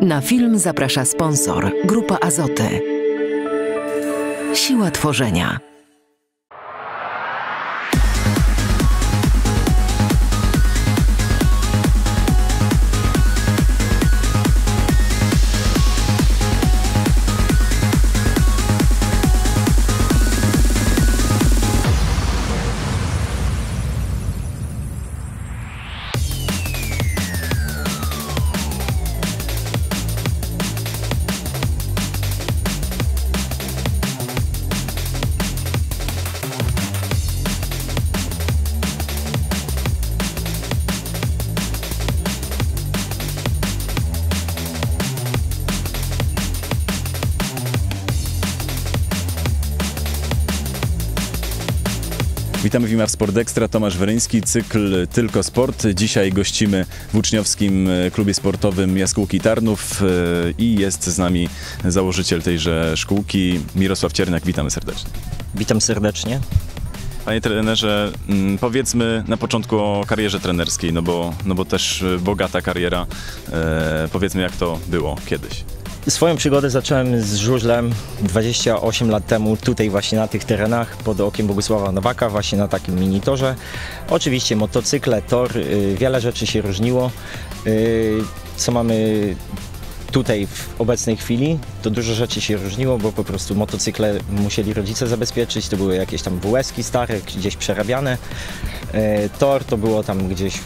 Na film zaprasza sponsor Grupa Azoty. Siła tworzenia. Witamy w IMAW Sport Extra, Tomasz Weryński, cykl Tylko Sport. Dzisiaj gościmy w uczniowskim klubie sportowym Jaskółki Tarnów e, i jest z nami założyciel tejże szkółki, Mirosław Cierniak. Witamy serdecznie. Witam serdecznie. Panie trenerze, mm, powiedzmy na początku o karierze trenerskiej, no bo, no bo też e, bogata kariera. E, powiedzmy jak to było kiedyś. Swoją przygodę zacząłem z żużlem 28 lat temu, tutaj właśnie na tych terenach, pod okiem Bogusława Nowaka, właśnie na takim minitorze. Oczywiście motocykle, tor, y, wiele rzeczy się różniło. Y, co mamy tutaj w obecnej chwili to dużo rzeczy się różniło, bo po prostu motocykle musieli rodzice zabezpieczyć, to były jakieś tam WS-ki stare, gdzieś przerabiane. E, tor to było tam gdzieś y,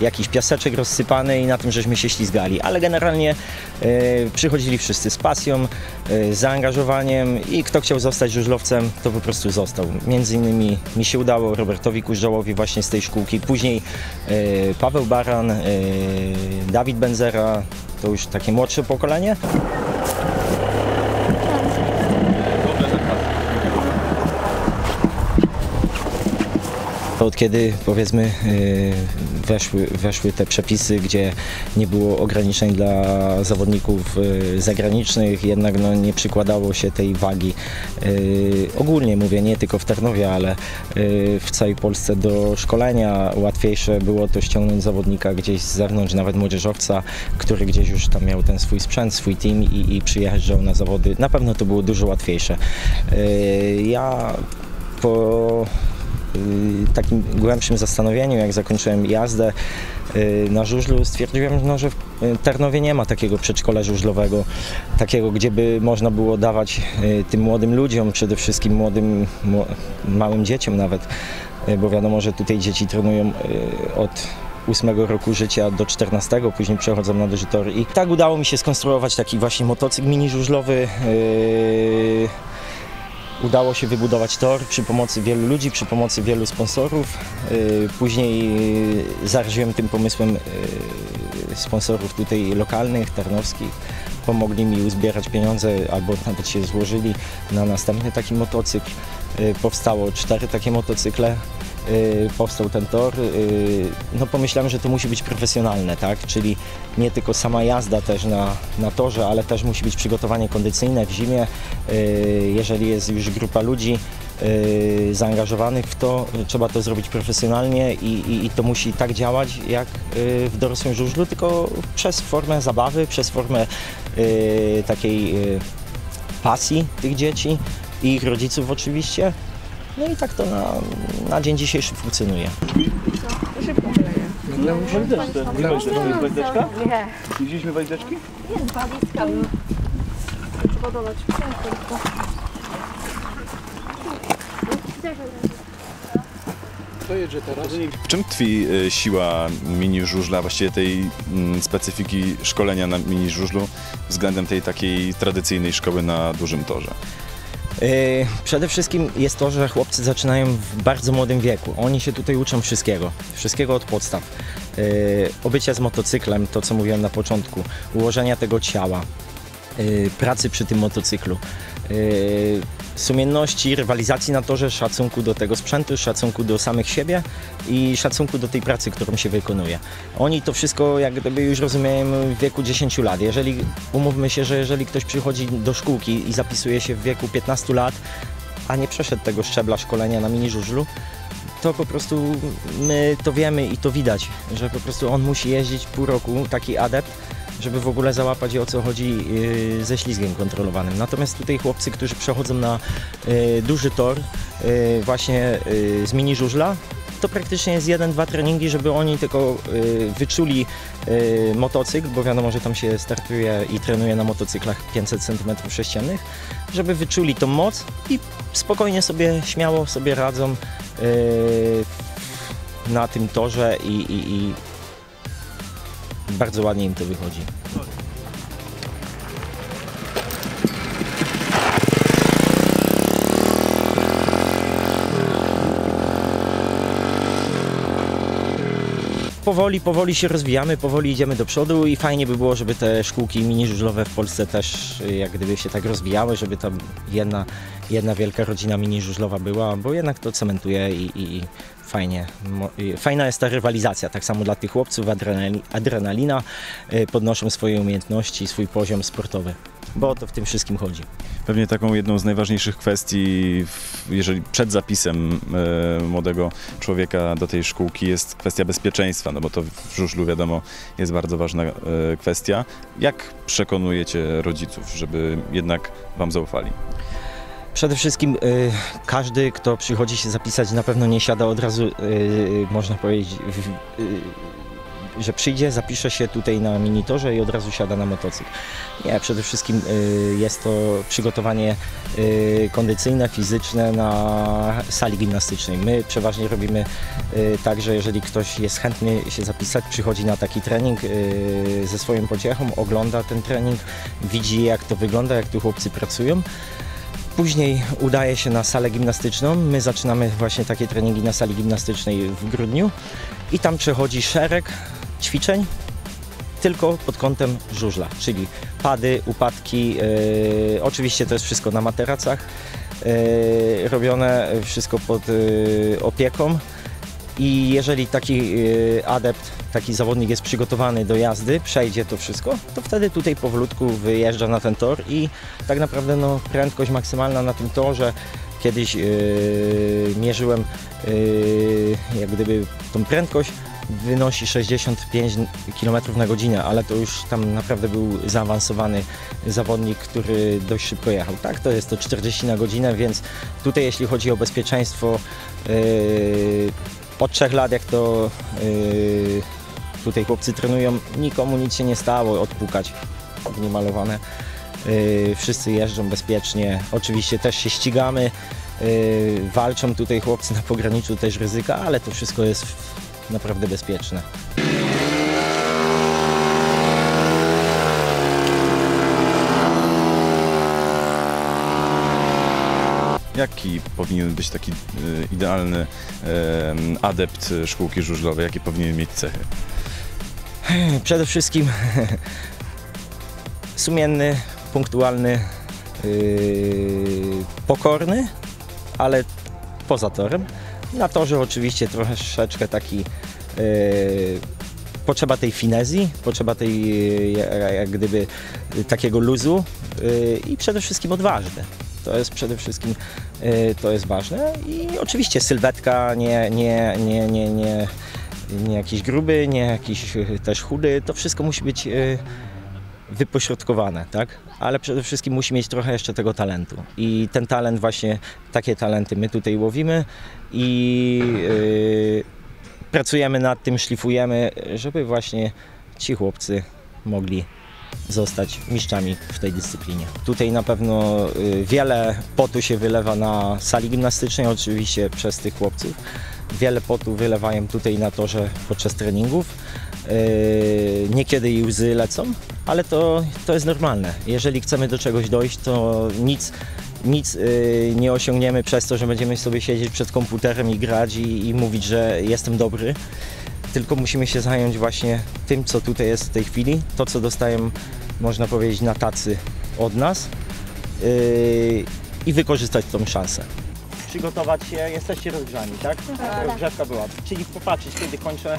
jakiś piaseczek rozsypany i na tym żeśmy się ślizgali, ale generalnie e, przychodzili wszyscy z pasją, e, z zaangażowaniem i kto chciał zostać żużlowcem, to po prostu został. Między innymi mi się udało, Robertowi Kuźżałowi właśnie z tej szkółki, później Paweł Baran, Dawid Benzera, to już takie młodsze pokolenie. Od kiedy powiedzmy y, weszły, weszły te przepisy, gdzie nie było ograniczeń dla zawodników y, zagranicznych, jednak no, nie przykładało się tej wagi. Y, ogólnie mówię, nie tylko w Tarnowie, ale w całej Polsce do szkolenia łatwiejsze było to ściągnąć zawodnika gdzieś z zewnątrz, nawet młodzieżowca, który gdzieś już tam miał ten swój sprzęt, swój team i, i przyjeżdżał na zawody. Na pewno to było dużo łatwiejsze. Ja po Y, takim głębszym zastanowieniu, jak zakończyłem jazdę y, na żużlu, stwierdziłem, no, że w Tarnowie nie ma takiego przedszkola żużlowego, takiego, gdzie by można było dawać y, tym młodym ludziom, przede wszystkim młodym, małym dzieciom nawet, bo wiadomo, że tutaj dzieci trenują od 8 roku życia do 14, później przechodzą na dyżytory. I tak udało mi się skonstruować taki właśnie motocykl mini żużlowy. Yy, Udało się wybudować tor przy pomocy wielu ludzi, przy pomocy wielu sponsorów. Y, później zaraziłem tym pomysłem y, sponsorów tutaj lokalnych, tarnowskich. Pomogli mi uzbierać pieniądze albo nawet się złożyli na następny taki motocykl. Y, powstało cztery takie motocykle. Y, powstał ten tor, y, no pomyślałem, że to musi być profesjonalne, tak? Czyli nie tylko sama jazda też na, na torze, ale też musi być przygotowanie kondycyjne w zimie. Y, jeżeli jest już grupa ludzi zaangażowanych w to, trzeba to zrobić profesjonalnie i, i, i to musi tak działać jak w dorosłym żużlu, tylko przez formę zabawy, przez formę takiej pasji tych dzieci i ich rodziców oczywiście. No i tak to na, na dzień dzisiejszy funkcjonuje. Szybko wyleję. Walizdeczka? Nie. Widzieliśmy walizdeczki? Jest walizka. Trzeba dodać. Tylko. W czym tkwi y, siła mini żużla, właściwie tej mm, specyfiki szkolenia na mini żużlu względem tej takiej tradycyjnej szkoły na dużym torze? Yy, przede wszystkim jest to, że chłopcy zaczynają w bardzo młodym wieku. Oni się tutaj uczą wszystkiego, wszystkiego od podstaw. Yy, obycia z motocyklem, to co mówiłem na początku, ułożenia tego ciała, yy, pracy przy tym motocyklu, sumienności, rywalizacji na torze, szacunku do tego sprzętu, szacunku do samych siebie i szacunku do tej pracy, którą się wykonuje. Oni to wszystko jak gdyby już rozumieją w wieku 10 lat. Jeżeli umówmy się, że jeżeli ktoś przychodzi do szkółki i zapisuje się w wieku 15 lat, a nie przeszedł tego szczebla szkolenia na mini żużlu, to po prostu my to wiemy i to widać, że po prostu on musi jeździć pół roku, taki adept, żeby w ogóle załapać o co chodzi y, ze ślizgiem kontrolowanym. Natomiast tutaj chłopcy, którzy przechodzą na y, duży tor, y, właśnie z mini żużla, to praktycznie jest jeden, dwa treningi, żeby oni tylko wyczuli motocykl, bo wiadomo, że tam się startuje i trenuje na motocyklach 500 cm sześciennych, żeby wyczuli tą moc i spokojnie sobie, śmiało sobie radzą na tym torze i, i, i bardzo ładnie im to wychodzi. Powoli, powoli się rozwijamy, powoli idziemy do przodu i fajnie by było, żeby te szkółki mini żużlowe w Polsce też y, jak gdyby się tak rozwijały, żeby tam jedna, jedna wielka rodzina mini żużlowa była, bo jednak to cementuje i, i, i fajnie. Fajna jest ta rywalizacja, tak samo dla tych chłopców, adrenali, adrenalina, y, podnoszą swoje umiejętności, swój poziom sportowy, bo o to w tym wszystkim chodzi. Pewnie taką jedną z najważniejszych kwestii, jeżeli przed zapisem e, młodego człowieka do tej szkółki jest kwestia bezpieczeństwa, no bo to w żużlu wiadomo jest bardzo ważna e, kwestia. Jak przekonujecie rodziców, żeby jednak wam zaufali? Przede wszystkim y, każdy, kto przychodzi się zapisać, na pewno nie siada od razu, y, można powiedzieć, y, że przyjdzie, zapisze się tutaj na minitorze i od razu siada na motocykl. Nie, przede wszystkim y, jest to przygotowanie y, kondycyjne, fizyczne na sali gimnastycznej. My przeważnie robimy y, tak, że jeżeli ktoś jest chętny się zapisać, przychodzi na taki trening y, ze swoją pociechą, ogląda ten trening, widzi jak to wygląda, jak tu chłopcy pracują. Później udaje się na salę gimnastyczną. My zaczynamy właśnie takie treningi na sali gimnastycznej w grudniu i tam przechodzi szereg ćwiczeń tylko pod kątem żużla, czyli pady, upadki. Yy, oczywiście to jest wszystko na materacach yy, robione, wszystko pod yy, opieką. I jeżeli taki yy, adept, taki zawodnik jest przygotowany do jazdy, przejdzie to wszystko, to wtedy tutaj powolutku wyjeżdża na ten tor i tak naprawdę no, prędkość maksymalna na tym torze. Kiedyś yy, mierzyłem yy, jak gdyby tą prędkość wynosi 65 km na godzinę, ale to już tam naprawdę był zaawansowany zawodnik, który dość szybko jechał. Tak, to jest to 40 na godzinę, więc tutaj jeśli chodzi o bezpieczeństwo yy, od trzech lat jak to yy, tutaj chłopcy trenują, nikomu nic się nie stało, odpukać niemalowane. Yy, wszyscy jeżdżą bezpiecznie, oczywiście też się ścigamy, yy, walczą tutaj chłopcy na pograniczu też ryzyka, ale to wszystko jest naprawdę bezpieczne. Jaki powinien być taki e, idealny adept szkółki żużlowej? Jakie powinien mieć cechy? Przede wszystkim sumienny, punktualny, yy, pokorny, ale poza torem. Na torze oczywiście troszeczkę taki yy, potrzeba tej finezji, potrzeba tej jak gdyby takiego luzu i przede wszystkim odważny. To jest przede wszystkim yy, to jest ważne i oczywiście sylwetka nie, nie, nie, nie, nie nie jakiś gruby, nie jakiś y, też chudy, to wszystko musi być y, wypośrodkowane, tak? Ale przede wszystkim musi mieć trochę jeszcze tego talentu. I ten talent właśnie, takie talenty my tutaj łowimy i y, pracujemy nad tym, szlifujemy, żeby właśnie ci chłopcy mogli zostać mistrzami w tej dyscyplinie. Tutaj na pewno y, wiele potu się wylewa na sali gimnastycznej, oczywiście przez tych chłopców. Wiele potu wylewają tutaj na torze podczas treningów. Yy, Niekiedy i łzy lecą, ale to, to jest normalne. Jeżeli chcemy do czegoś dojść, to nic, nic yy, nie osiągniemy przez to, że będziemy sobie siedzieć przed komputerem i grać i, i mówić, że jestem dobry. Tylko musimy się zająć właśnie tym, co tutaj jest w tej chwili, to co dostają, można powiedzieć, na tacy od nas yy, i wykorzystać tą szansę. Przygotować się, jesteście rozgrzani, tak? Tak. Rozgrzewka była, czyli popatrzeć, kiedy kończę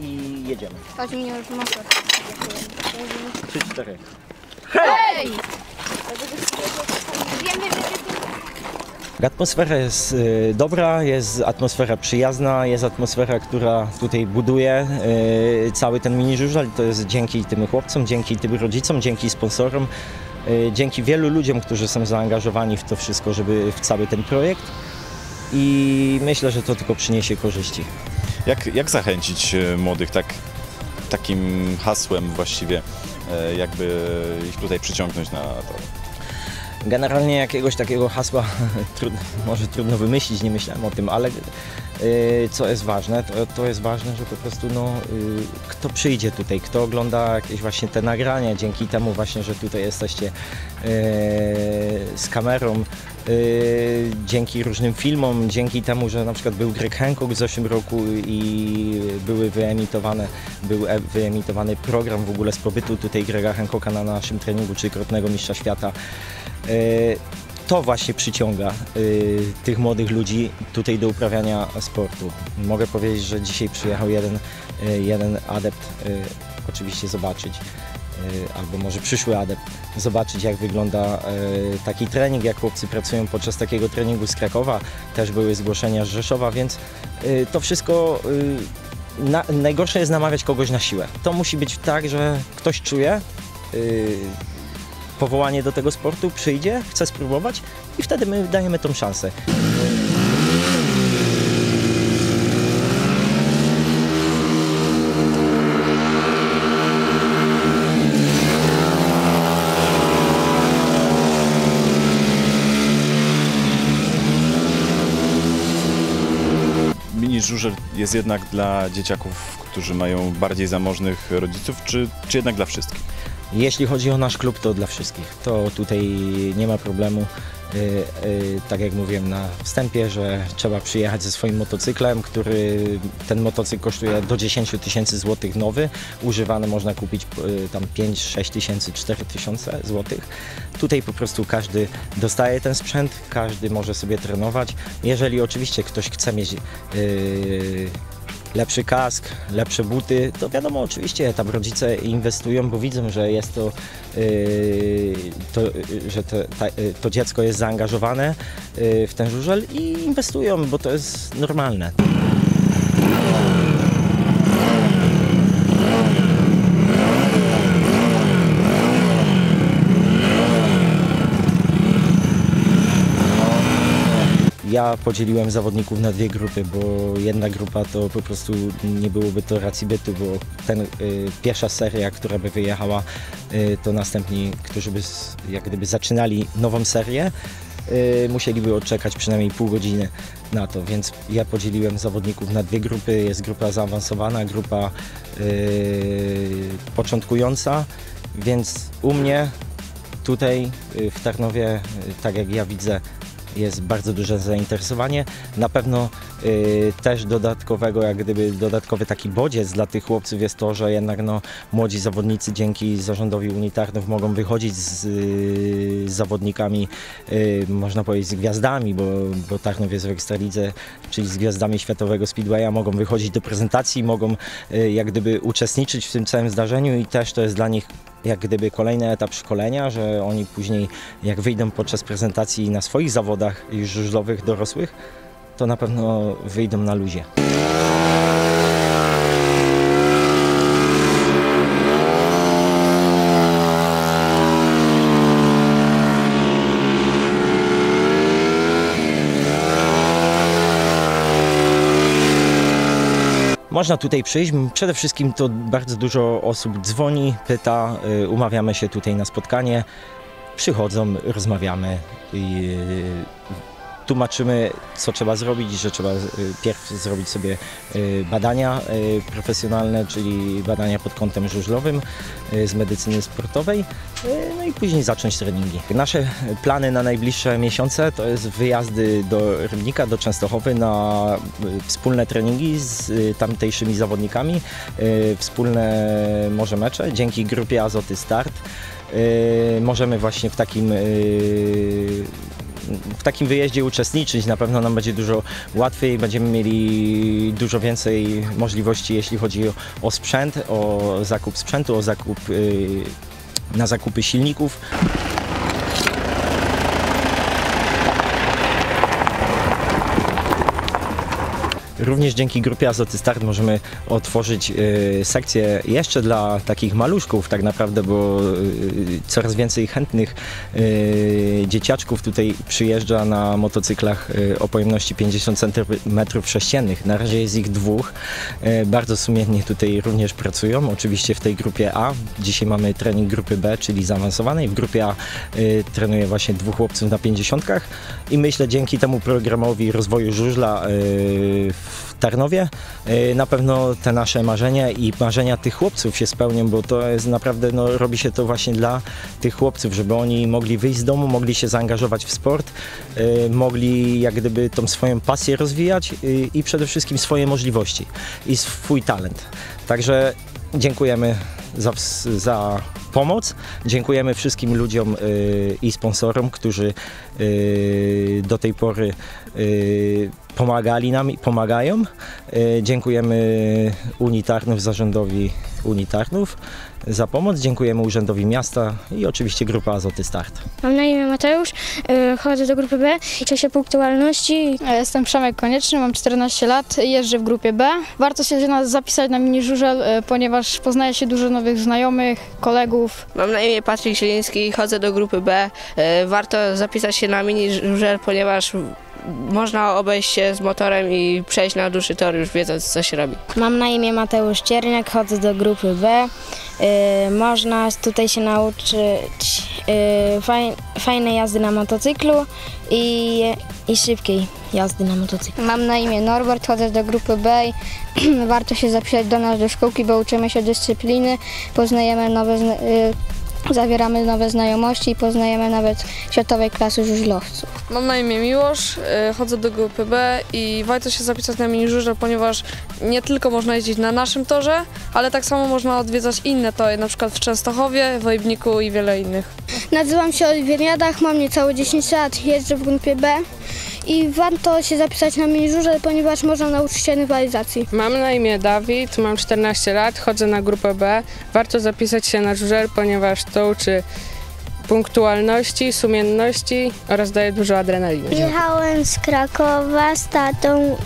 i jedziemy. Chodź mi już mokro. 3-4. Hej! Wiemy, że ty Atmosfera jest y, dobra, jest atmosfera przyjazna, jest atmosfera, która tutaj buduje y, cały ten mini żużel. To jest dzięki tym chłopcom, dzięki tym rodzicom, dzięki sponsorom, y, dzięki wielu ludziom, którzy są zaangażowani w to wszystko, żeby w cały ten projekt. I myślę, że to tylko przyniesie korzyści. Jak, jak zachęcić młodych tak, takim hasłem właściwie, jakby ich tutaj przyciągnąć na to? Generalnie jakiegoś takiego hasła może trudno wymyślić, nie myślałem o tym, ale y, co jest ważne, to, to jest ważne, że po prostu no, y, kto przyjdzie tutaj, kto ogląda jakieś właśnie te nagrania, dzięki temu właśnie, że tutaj jesteście y, z kamerą, y, dzięki różnym filmom, dzięki temu, że na przykład był Greg Hancock w zeszłym roku i były wyemitowane, był e- wyemitowany program w ogóle z pobytu tutaj Grega Hancocka na naszym treningu trzykrotnego mistrza świata. E, To właśnie przyciąga e, tych młodych ludzi tutaj do uprawiania sportu. Mogę powiedzieć, że dzisiaj przyjechał jeden, e, jeden adept, oczywiście zobaczyć, albo może przyszły adept, zobaczyć jak wygląda taki trening, jak chłopcy pracują podczas takiego treningu z Krakowa. Też były zgłoszenia z Rzeszowa, więc to wszystko na, najgorsze jest namawiać kogoś na siłę. To musi być tak, że ktoś czuje powołanie do tego sportu, przyjdzie, chce spróbować i wtedy my dajemy tą szansę. Mini żużel jest jednak dla dzieciaków, którzy mają bardziej zamożnych rodziców, czy, czy jednak dla wszystkich? Jeśli chodzi o nasz klub, to dla wszystkich. To tutaj nie ma problemu. Y, y, Tak jak mówiłem na wstępie, że trzeba przyjechać ze swoim motocyklem, który ten motocykl kosztuje do 10 tysięcy złotych nowy. Używany można kupić y, tam 5, 6 tysięcy, 4 tysiące złotych. Tutaj po prostu każdy dostaje ten sprzęt, każdy może sobie trenować. Jeżeli oczywiście ktoś chce mieć lepszy kask, lepsze buty, to wiadomo, oczywiście tam rodzice inwestują, bo widzą, że jest to, yy, to yy, że to, ta, yy, to dziecko jest zaangażowane yy, w ten żużel i inwestują, bo to jest normalne. Podzieliłem zawodników na dwie grupy, bo jedna grupa to po prostu nie byłoby to racji bytu, bo ten, y, pierwsza seria, która by wyjechała, y, to następni, którzy by s- jak gdyby zaczynali nową serię, y, musieliby odczekać przynajmniej pół godziny na to, więc ja podzieliłem zawodników na dwie grupy. Jest grupa zaawansowana, grupa y, początkująca, więc u mnie tutaj y, w Tarnowie, y, tak jak ja widzę, jest bardzo duże zainteresowanie. Na pewno y, też dodatkowego, jak gdyby dodatkowy taki bodziec dla tych chłopców jest to, że jednak no, młodzi zawodnicy dzięki zarządowi Unii Tarnów mogą wychodzić z, y, z zawodnikami, y, można powiedzieć z gwiazdami, bo, bo Tarnów jest w Ekstralidze, czyli z gwiazdami światowego speedwaya, mogą wychodzić do prezentacji, mogą y, jak gdyby uczestniczyć w tym całym zdarzeniu i też to jest dla nich jak gdyby kolejny etap szkolenia, że oni później jak wyjdą podczas prezentacji na swoich zawodach już żużlowych dorosłych, to na pewno wyjdą na luzie. Można tutaj przyjść. Przede wszystkim to bardzo dużo osób dzwoni, pyta, y, umawiamy się tutaj na spotkanie. Przychodzą, rozmawiamy i y, tłumaczymy, co trzeba zrobić, że trzeba y, pierw zrobić sobie y, badania y, profesjonalne, czyli badania pod kątem żużlowym z medycyny sportowej, no i później zacząć treningi. Nasze plany na najbliższe miesiące to jest wyjazdy do Rybnika, do Częstochowy na wspólne treningi z tamtejszymi zawodnikami, wspólne może mecze dzięki grupie Azoty Start. Możemy właśnie w takim w takim wyjeździe uczestniczyć. Na pewno nam będzie dużo łatwiej, będziemy mieli dużo więcej możliwości, jeśli chodzi o, o sprzęt, o zakup sprzętu, o zakup y, na zakupy silników. Również dzięki grupie Azoty Start możemy otworzyć e, sekcję jeszcze dla takich maluszków tak naprawdę, bo e, coraz więcej chętnych e, dzieciaczków tutaj przyjeżdża na motocyklach o pojemności 50 cm3. Na razie jest ich dwóch. Bardzo sumiennie tutaj również pracują. Oczywiście w tej grupie A. Dzisiaj mamy trening grupy B, czyli zaawansowanej. W grupie A trenuje właśnie dwóch chłopców na 50 i myślę dzięki temu programowi rozwoju żużla Tarnowie e, na pewno te nasze marzenia i marzenia tych chłopców się spełnią, bo to jest naprawdę, no, robi się to właśnie dla tych chłopców, żeby oni mogli wyjść z domu, mogli się zaangażować w sport, e, mogli jak gdyby tą swoją pasję rozwijać e, i przede wszystkim swoje możliwości i swój talent. Także dziękujemy za, za pomoc. Dziękujemy wszystkim ludziom y, i sponsorom, którzy y, do tej pory y, pomagali nam i pomagają. Y, dziękujemy Unii Tarnów, zarządowi Unii Tarnów za pomoc. Dziękujemy Urzędowi Miasta i oczywiście Grupa Azoty Start. Mam na imię Mateusz, y, chodzę do grupy B, uczę się punktualności. Ja Jestem Przemek Konieczny, mam 14 lat, jeżdżę w grupie B. Warto się do nas zapisać na mini żużel, e, ponieważ poznaje się dużo nowych znajomych, kolegów. Mam na imię Patryk Zieliński, chodzę do grupy B. E, Warto zapisać się na mini żużel, ponieważ można obejść się z motorem i przejść na dłuższy tor już wiedząc co się robi. Mam na imię Mateusz Cierniak, chodzę do grupy B. Y, można tutaj się nauczyć y, faj, fajnej jazdy na motocyklu i, i szybkiej jazdy na motocyklu. Mam na imię Norbert, chodzę do grupy B. Warto się zapisać do nas do szkółki, bo uczymy się dyscypliny, poznajemy nowe, zna- y, zawieramy nowe znajomości i poznajemy nawet światowej klasy żużlowców. Mam na imię Miłosz, y, chodzę do grupy B i warto się zapisać na mini żużel, ponieważ nie tylko można jeździć na naszym torze, ale tak samo można odwiedzać inne tory, na przykład w Częstochowie, w Rybniku i wiele innych. Nazywam się Oliwier Jadach, mam niecałe 10 lat, jeżdżę w grupie B i warto się zapisać na mini żużel, ponieważ można nauczyć się rywalizacji. Mam na imię Dawid, mam 14 lat, chodzę na grupę B. Warto zapisać się na żużel, ponieważ to uczy punktualności, sumienności oraz daje dużo adrenaliny. Jechałem z Krakowa z tatą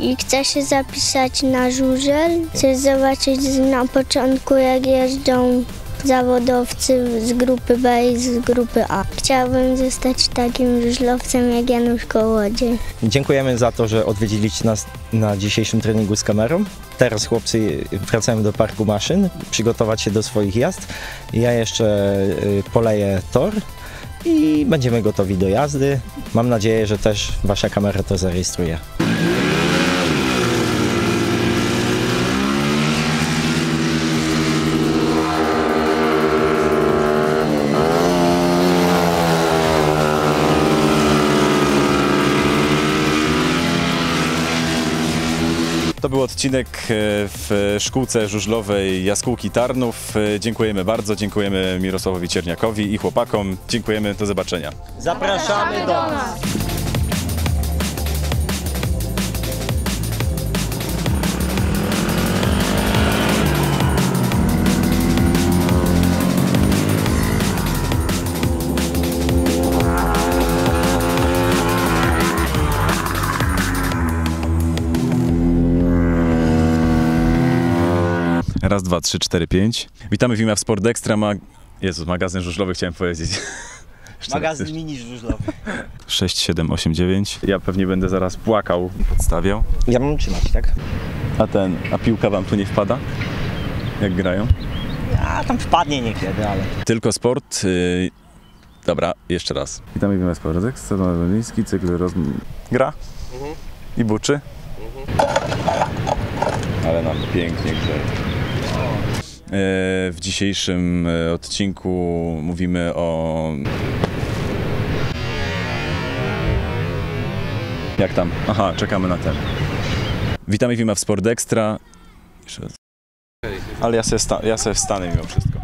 i chcę się zapisać na żużel. Chcę zobaczyć na początku, jak jeżdżą zawodowcy z grupy B i z grupy A. Chciałabym zostać takim żużlowcem jak Janusz Kołodziej. Dziękujemy za to, że odwiedziliście nas na dzisiejszym treningu z kamerą. Teraz chłopcy wracają do parku maszyn, przygotować się do swoich jazd. Ja jeszcze y, poleję tor i będziemy gotowi do jazdy. Mam nadzieję, że też wasza kamera to zarejestruje. To był odcinek e, w szkółce żużlowej Jaskółki Tarnów. E, Dziękujemy bardzo, dziękujemy Mirosławowi Cierniakowi i chłopakom. Dziękujemy, do zobaczenia. Zapraszamy do nas! Dwa, trzy, cztery, pięć. Witamy w imię w Sport Extra. Mag... Jezus, magazyn żużlowy chciałem powiedzieć. Magazyn mini żużlowy. 6, 7, 8, 9. Ja pewnie będę zaraz płakał i podstawiał. Ja mam trzymać, tak? A ten, a piłka wam tu nie wpada? Jak grają? A tam wpadnie niekiedy, ale... Tylko sport. y, Dobra, jeszcze raz. Witamy w imię Sport Extra. Tomasz Woliński, cykl roz... Gra? I buczy? Ale nam pięknie grzeje. E, W dzisiejszym e, odcinku mówimy o... Jak tam? Aha, czekamy na ten. Witamy w imię w Sport Extra. Ale ja sta- ja sobie wstanę mimo wszystko.